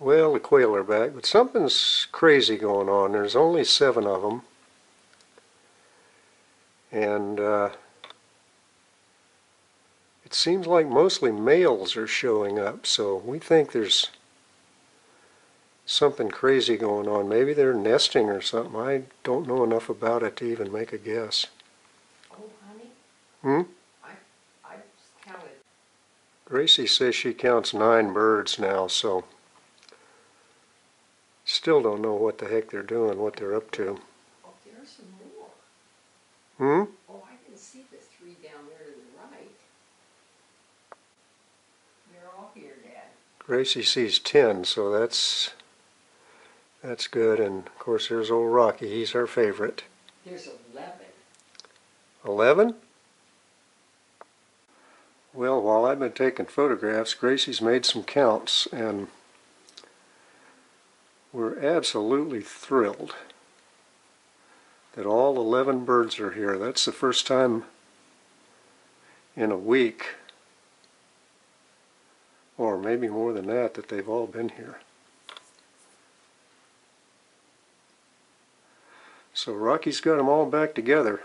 Well, the quail are back, but something's crazy going on. There's only seven of them. And uh, it seems like mostly males are showing up, so we think there's something crazy going on. Maybe they're nesting or something. I don't know enough about it to even make a guess. Oh, honey? Hmm? I, I counted, Gracie says she counts nine birds now, so still don't know what the heck they're doing, what they're up to. oh, there's some more. Hmm? Oh, I can see the three down there to the right. They're all here, Dad. Gracie sees ten, so that's that's good. And of course, there's old Rocky. He's our favorite. There's eleven. Eleven? Well, while I've been taking photographs, Gracie's made some counts, and we're absolutely thrilled that all 11 birds are here. That's the first time in a week, or maybe more than that, that they've all been here. So Rocky's got them all back together.